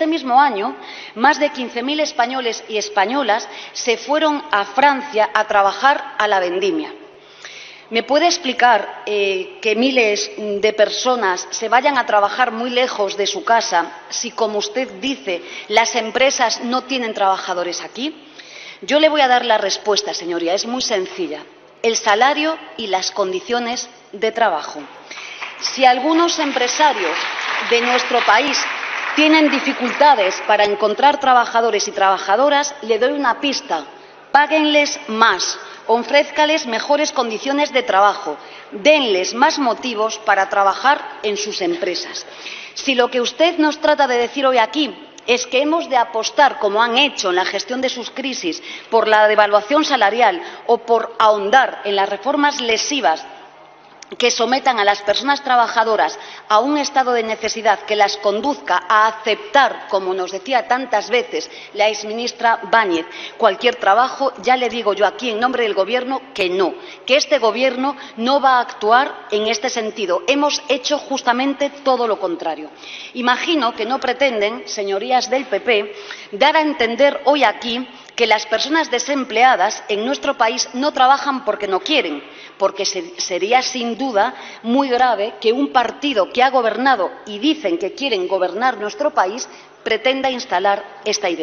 este mismo año más de 15.000 españoles y españolas se fueron a Francia a trabajar a la vendimia. ¿Me puede explicar eh, que miles de personas se vayan a trabajar muy lejos de su casa si, como usted dice, las empresas no tienen trabajadores aquí? Yo le voy a dar la respuesta, señoría. Es muy sencilla. El salario y las condiciones de trabajo. Si algunos empresarios de nuestro país tienen dificultades para encontrar trabajadores y trabajadoras, le doy una pista. Páguenles más ofrézcales mejores condiciones de trabajo, denles más motivos para trabajar en sus empresas. Si lo que usted nos trata de decir hoy aquí es que hemos de apostar, como han hecho en la gestión de sus crisis, por la devaluación salarial o por ahondar en las reformas lesivas que sometan a las personas trabajadoras a un estado de necesidad que las conduzca a aceptar, como nos decía tantas veces la exministra Báñez, cualquier trabajo, ya le digo yo aquí en nombre del Gobierno que no, que este Gobierno no va a actuar en este sentido. Hemos hecho justamente todo lo contrario. Imagino que no pretenden, señorías del PP, dar a entender hoy aquí que las personas desempleadas en nuestro país no trabajan porque no quieren, porque sería sin duda muy grave que un partido que ha gobernado y dicen que quieren gobernar nuestro país pretenda instalar esta idea.